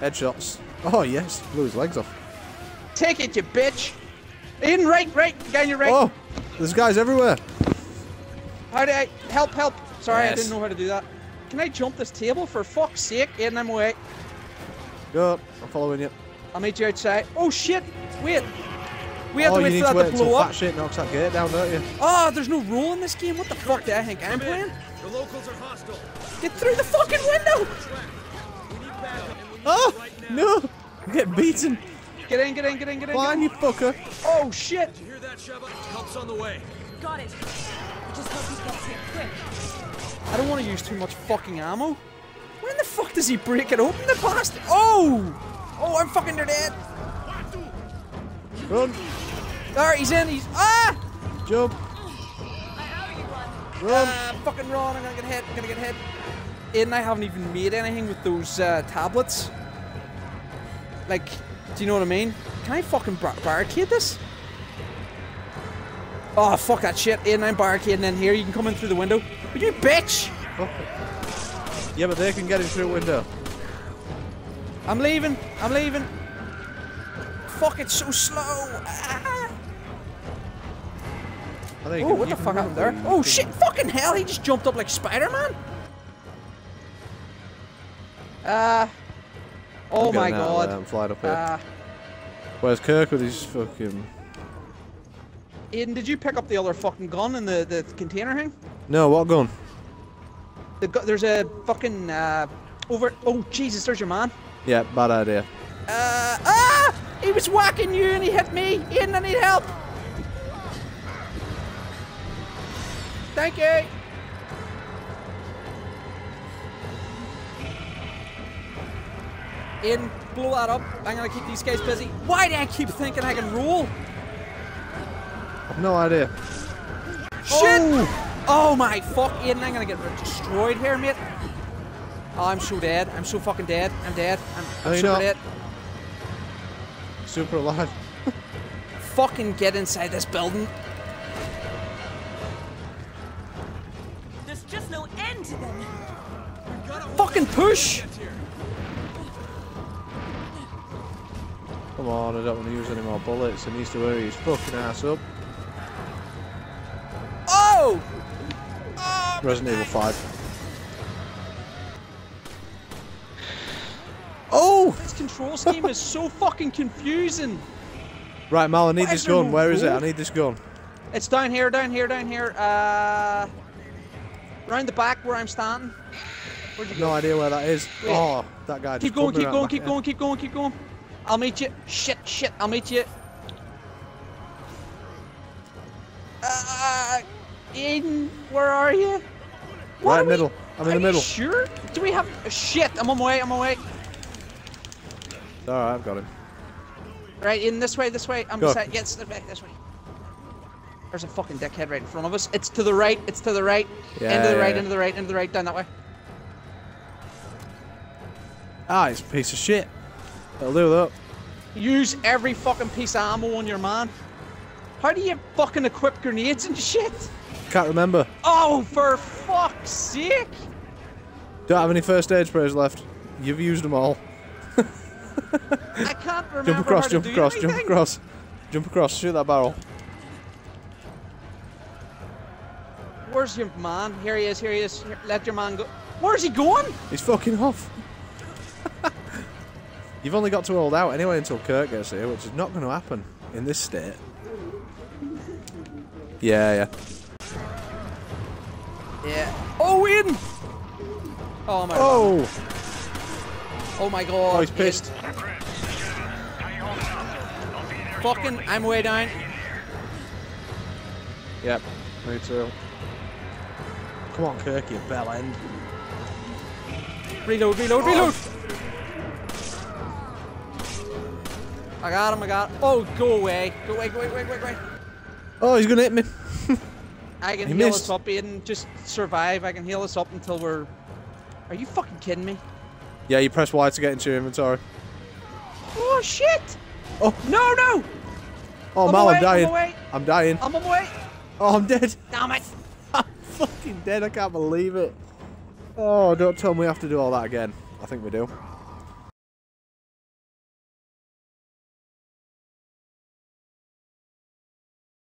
Headshots. Oh, yes. Blew his legs off. Take it, you bitch. In right, right, guy on your right. Oh! There's guys everywhere. How do I help? Help! Sorry, I didn't know how to do that. Can I jump this table for fuck's sake? Aiden, I'm away. Go. I'm following you. I'll meet you outside. Oh shit! Wait. We have oh, to you wait need for to that wait to until blow fat up. shit knocks that gate down, don't you? Oh, there's no rule in this game. What the fuck do I think I'm playing? The locals are hostile. Get through the fucking window! We need backup. Oh! No! I'm getting beaten. Get in, get in, get in, get in. Fine, Get you fucker. in. Oh shit! You hear that, Sheva? Help's on the way. Got it. I just hope he gets here quick. I don't want to use too much fucking ammo. When the fuck does he break it open, the bastard? Oh! Oh, I'm fucking dead. Run. Alright, he's in. He's ah! Jump. Run. Ah, fucking run! I'm gonna get hit. I'm gonna get hit. Aiden, I haven't even made anything with those uh, tablets. Like, do you know what I mean? Can I fucking bar barricade this? Oh, fuck that shit. Aiden, I'm barricading in here. You can come in through the window. But you bitch! Fuck it. Yeah, but they can get in through a window. I'm leaving. I'm leaving. Fuck, it's so slow. Ah. You Oh, what the fuck happened there? Oh shit, fucking hell, he just jumped up like Spider-Man. Uh. Oh my getting out of god. I'm flying up here. Uh, Where's Kirk with his fucking... Aiden, did you pick up the other fucking gun in the, the container thing? No, what gun? The gu- there's a fucking, uh, over- Oh, Jesus, there's your man. Yeah, bad idea. Uh, ah! He was whacking you and he hit me. Aiden, I need help. Thank you. Aiden, blow that up. I'm gonna keep these guys busy. Why do I keep thinking I can roll? I've no idea. Shit! Oh. oh my fuck, Aiden, I'm gonna get destroyed here, mate. Oh, I'm so dead. I'm so fucking dead. I'm dead. I'm, No, I'm super not. dead. Super alive. Fucking get inside this building. There's just no end to them. Fucking push! Come on, I don't want to use any more bullets. He needs to hurry his fucking ass up. Oh! oh Resident Evil 5. Oh! This control scheme is so fucking confusing. Right, Mal, I need Why this gun. no Where is it? I need this gun. It's down here, down here, down here. Uh, round the back where I'm standing. Where'd go? No idea where that is. Wait. Oh, that guy Keep just going, pulled me keep going, keep going, keep going, keep going. I'll meet you. Shit, shit, I'll meet you. Uh, Aiden, where are you? What Right are we- middle. I'm in the you middle. sure? Do we have? shit, I'm on my way. I'm on my way. Alright, I've got him. Right, in this way, this way. I'm Go. beside. Yes, back this way. There's a fucking dickhead right in front of us. It's to the right. It's to the right. Yeah, into the yeah, right. yeah. Into the right. Into the right. Down that way. Ah, it's a piece of shit. It'll do that. Use every fucking piece of ammo on your man. How do you fucking equip grenades and shit? Can't remember. Oh, for fuck's sake! Don't have any first aid sprays left. You've used them all. I can't remember Jump across, jump across, anything. jump across. Jump across, shoot that barrel. Where's your man? Here he is. Here he is. Here, let your man go. Where's he going? He's fucking off. You've only got to hold out anyway until Kirk gets here, which is not going to happen in this state. Yeah, yeah. Yeah. Oh, in. Oh my. Oh! Oh my god. Oh, he's pissed. Fucking, I'm way down. Yep, me too. Come on, Kirk, you bell end. Reload, reload, reload. I got him. I got. Oh, go away. Go away. Go away. Go away. Go away. Away. Oh, he's to hit me. I can He heal missed. us up, Aiden. Just survive. I can heal us up until we're. Are you fucking kidding me? Yeah, you press Y to get into your inventory. Oh shit! Oh. No, no! Oh, I'm Mal, away, I'm dying. I'm away. I'm dying. I'm on my way. Oh, I'm dead. Damn it! I'm fucking dead. I can't believe it. Oh, don't tell me we have to do all that again. I think we do.